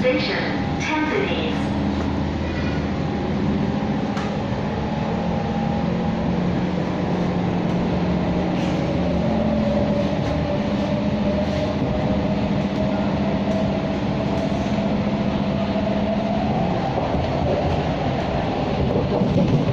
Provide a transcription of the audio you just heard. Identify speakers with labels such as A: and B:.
A: station, Tampines. Thank